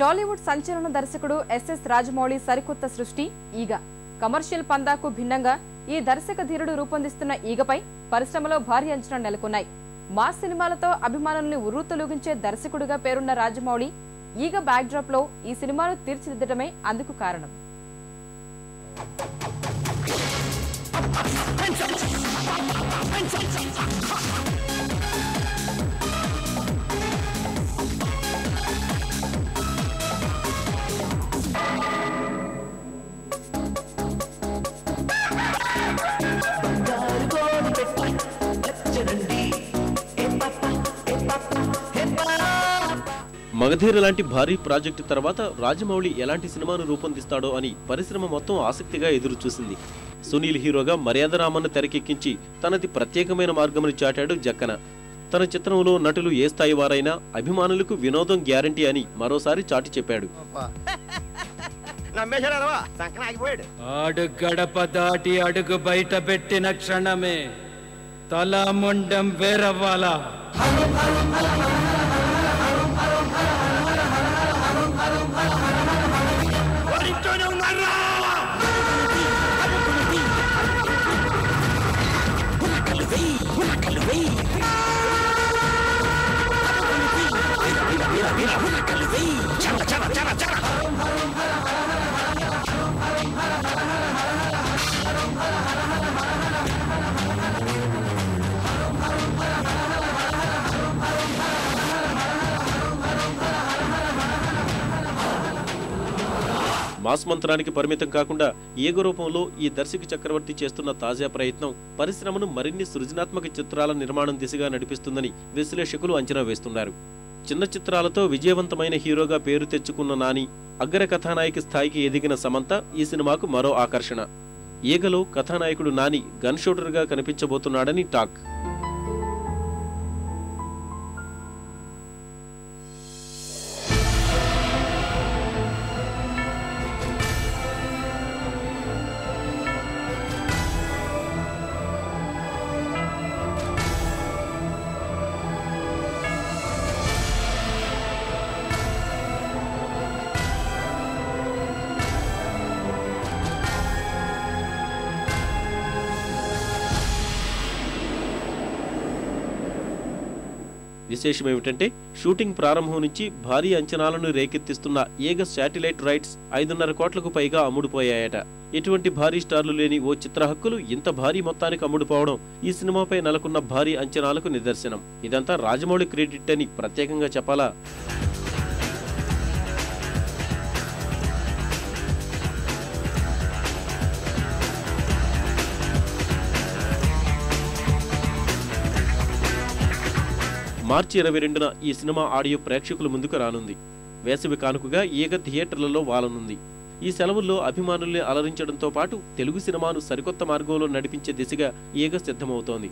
టాలీవుడ్ సంచలన దర్శకుడు ఎస్ఎస్ రాజమౌళి సరికొత్త సృష్టి ఈగ. కమర్షియల్ పందాకు భిన్నంగా ఈ దర్శక ధీరుడు రూపొందిస్తున్న ఈగపై పరిశ్రమలో భారీ అంచనా నెలకొన్నాయి. మాస్ సినిమాలతో అభిమానుల్ని ఉర్రూతలూగించే దర్శకుడిగా పేరున్న రాజమౌళి ఈగ బ్యాక్డ్రాప్లో ఈ సినిమాను తీర్చిదిద్దడమే అందుకు కారణం. మగధీర లాంటి భారీ ప్రాజెక్టు తర్వాత రాజమౌళి ఎలాంటి సినిమాను రూపొందిస్తాడో అని పరిశ్రమ మొత్తం ఆసక్తిగా ఎదురు చూసింది సునీల్ హీరోగా మర్యాదరామన్ను తెరకెక్కించి తనది ప్రత్యేకమైన మార్గమని చాటాడు జక్కన. తన చిత్రంలో నటులు ఏ స్థాయి వారైనా అభిమానులకు వినోదం గ్యారంటీ అని మరోసారి చాటి చెప్పాడు. గడప దాటి అడుగు బయట పెట్టిన క్షణమే తల ముండం వేరవ్వాలా? ¡Una! మాస్ మంత్రానికి పరిమితం కాకుండా ఏగ రూపంలో ఈ దర్శక చక్రవర్తి చేస్తున్న తాజా ప్రయత్నం పరిశ్రమను మరిన్ని సృజనాత్మక చిత్రాల నిర్మాణం దిశగా నడిపిస్తుందని విశ్లేషకులు అంచనా వేస్తున్నారు. చిన్న చిత్రాలతో విజయవంతమైన హీరోగా పేరు తెచ్చుకున్న నాని అగ్ర కథానాయకి స్థాయికి ఎదిగిన సమంత ఈ సినిమాకు మరో ఆకర్షణ. ఈగలో కథానాయకుడు నాని గన్ షూటర్గా కనిపించబోతున్నాడని టాక్. విశేషం ఏమిటంటే షూటింగ్ ప్రారంభం నుంచి భారీ అంచనాలను రేకెత్తిస్తున్న ఏగ శాటిలైట్ రైట్స్ ఐదున్నర కోట్లకు పైగా అమ్ముడుపోయాయట. ఎటువంటి భారీ స్టార్లు లేని ఓ చిత్ర హక్కులు ఇంత భారీ మొత్తానికి అమ్ముడుపోవడం ఈ సినిమాపై నెలకొన్న భారీ అంచనాలకు నిదర్శనం. ఇదంతా రాజమౌళి క్రెడిట్ అని ప్రత్యేకంగా చెప్పాలా? మార్చి ఇరవై రెండున ఈ సినిమా ఆడియో ప్రేక్షకుల ముందుకు రానుంది. వేసవి కానుకగా ఈగ థియేటర్లలో వాలనుంది. ఈ సెలవుల్లో అభిమానుల్ని అలరించడంతో పాటు తెలుగు సినిమాను సరికొత్త మార్గంలో నడిపించే దిశగా ఈగ సిద్ధమవుతోంది.